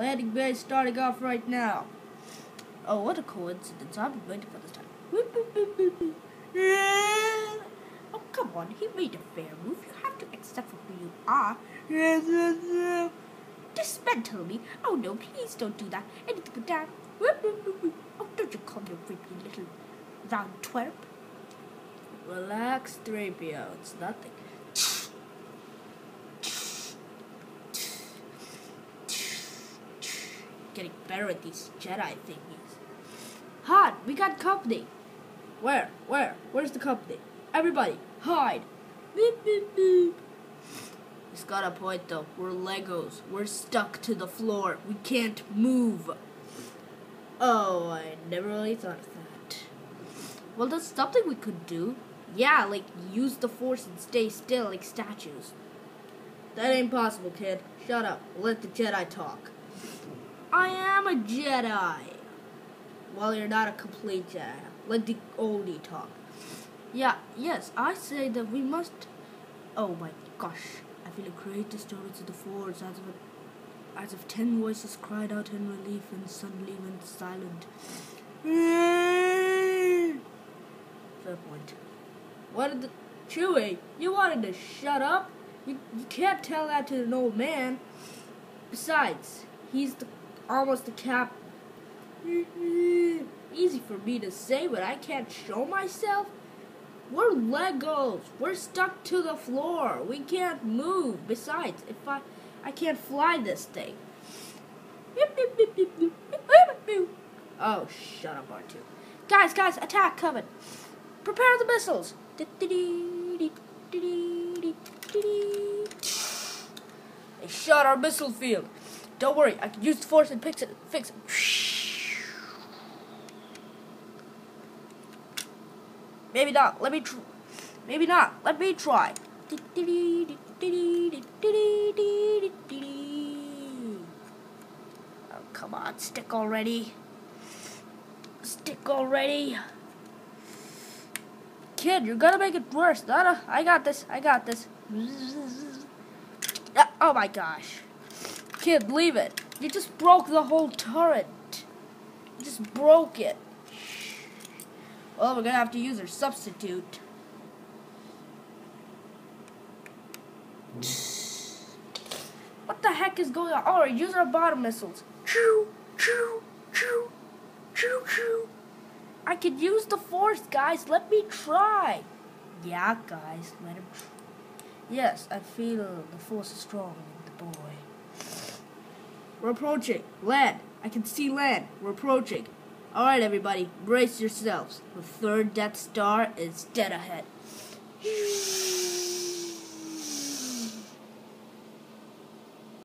Landing bay starting off right now. Oh, what a coincidence. I've been waiting for this time. Oh, come on. He made a fair move. You have to accept for who you are. Dismantle me. Oh, no, please don't do that. Anything but that. Oh, don't you come here, creepy little round twerp. Relax, 3PO. It's nothing. Getting better at these Jedi thingies. Hot, we got company. Where? Where? Where's the company? Everybody, hide. Beep, beep, beep. He's got a point though. We're Legos. We're stuck to the floor. We can't move. Oh, I never really thought of that. Well, that's something we could do. Yeah, like use the force and stay still like statues. That ain't possible, kid. Shut up. Let the Jedi talk. I am a Jedi. Well, you're not a complete Jedi. Let the oldie talk. Yeah, yes, I say that we must. Oh my gosh, I feel a great disturbance in the force as of, as if ten voices cried out in relief and suddenly went silent. Fair point. What did the Chewie? You wanted to shut up? You, you can't tell that to an old man. Besides, he's the almost the cap. Easy for me to say, but I can't show myself. We're Legos. We're stuck to the floor. We can't move. Besides, if I I can't fly this thing. Oh, shut up, R2. Guys, guys, attack coming. Prepare the missiles. They shot our missile field. Don't worry, I can use force and fix it. Fix it. Maybe not. Let me try. Maybe not. Let me try. Oh, come on. Stick already. Stick already. Kid, you're gonna make it worse. No, I got this. I got this. Oh my gosh. Kid, leave it. You just broke the whole turret. You just broke it. Well, we're gonna have to use our substitute. What the heck is going on? Alright, use our bottom missiles. Choo, choo, choo, choo, choo. I could use the force, guys. Let me try. Yeah, guys, let him. try. Yes, I feel the force is strong in the boy. We're approaching. Land. I can see land. We're approaching. Alright, everybody, brace yourselves. The third Death Star is dead ahead.